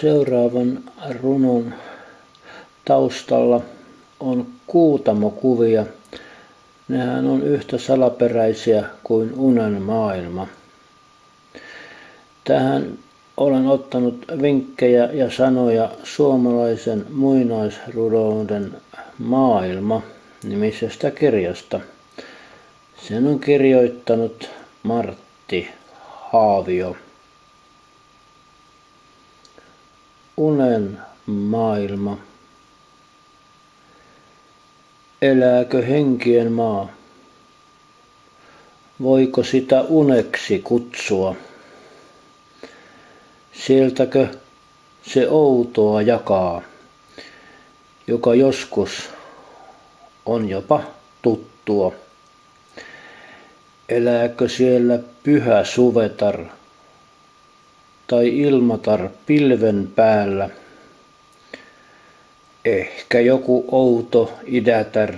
Seuraavan runon taustalla on kuutamokuvia. Nehän on yhtä salaperäisiä kuin unen maailma. Tähän olen ottanut vinkkejä ja sanoja suomalaisen muinaisrunouden maailma nimisestä kirjasta. Sen on kirjoittanut Martti Haavio. Unen maailma. Elääkö henkien maa? Voiko sitä uneksi kutsua? Sieltäkö se outoa jakaa, joka joskus on jopa tuttua? Elääkö siellä pyhä suvetar tai ilmatar pilven päällä? Ehkä joku outo idätär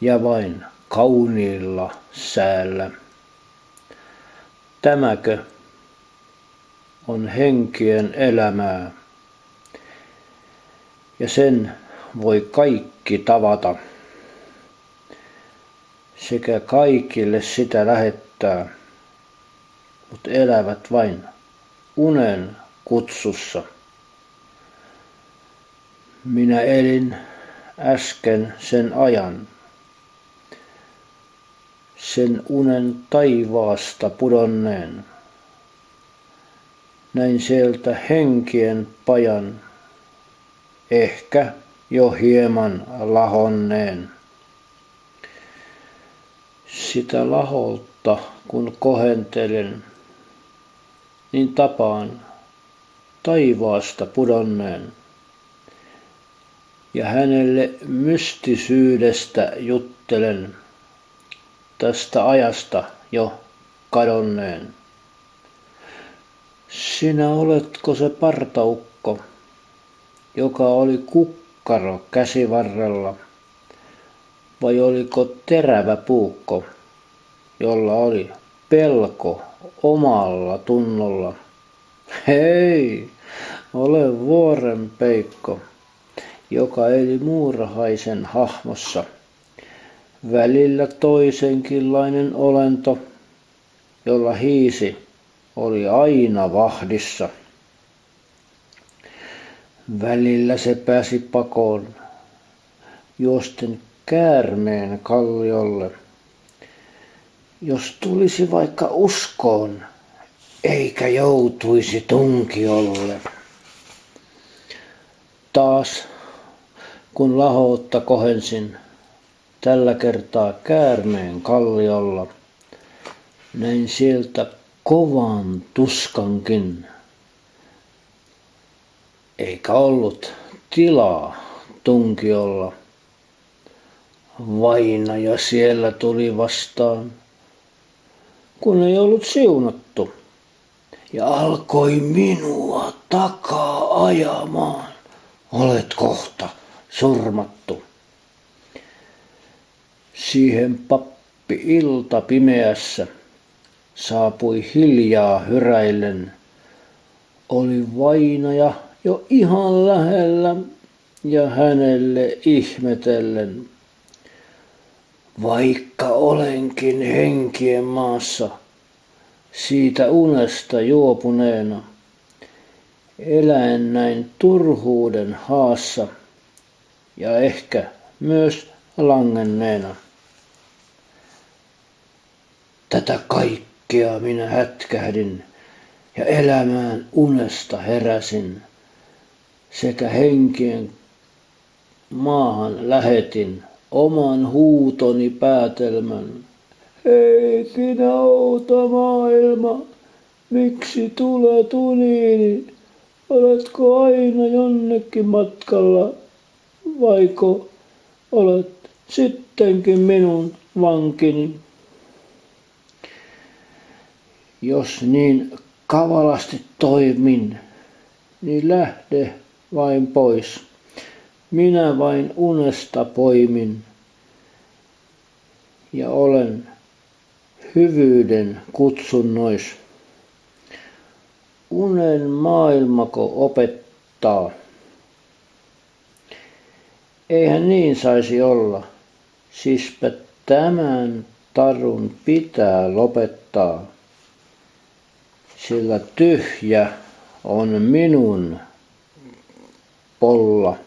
ja vain kauniilla säällä. Tämäkö on henkien elämää ja sen voi kaikki tavata sekä kaikille sitä lähettää, mutta elävät vain unen kutsussa. Minä elin äsken sen ajan, sen unen taivaasta pudonneen. Näin sieltä henkien pajan, ehkä jo hieman lahonneen. Sitä laholta kun kohentelen, niin tapaan taivaasta pudonneen. Ja hänelle mystisyydestä juttelen, tästä ajasta jo kadonneen. Sinä oletko se partaukko, joka oli kukkaro käsivarrella, vai oliko terävä puukko, jolla oli pelko omalla tunnolla? Hei, ole vuoren peikko, joka eli muurahaisen hahmossa. Välillä toisenkinlainen olento, jolla hiisi oli aina vahdissa. Välillä se pääsi pakoon, juosten käärmeen kalliolle. Jos tulisi vaikka uskoon, eikä joutuisi tunkiolle. Taas, kun lahoutta kohensin, tällä kertaa käärmeen kalliolla, näin sieltä kovan tuskankin, eikä ollut tilaa tunkiolla. Vainaja siellä tuli vastaan, kun ei ollut siunattu, ja alkoi minua takaa ajamaan. Olet kohta surmattu. Siihen pappi ilta pimeässä saapui hiljaa hyräillen. Oli vainaja jo ihan lähellä ja hänelle ihmetellen. Vaikka olenkin henkien maassa, siitä unesta juopuneena, eläen näin turhuuden haassa ja ehkä myös langenneena. Tätä kaikkea minä hätkähdin ja elämään unesta heräsin sekä henkien maahan lähetin oman huutoni päätelmän. Heikin auta maailma, miksi tulet uniini? Oletko aina jonnekin matkalla, vaiko olet sittenkin minun vankini? Jos niin kavalasti toimin, niin lähde vain pois. Minä vain unesta poimin ja olen hyvyyden kutsunnois. unen maailmako opettaa. Eihän niin saisi olla, siispä tämän tarun pitää lopettaa, sillä tyhjä on minun polla.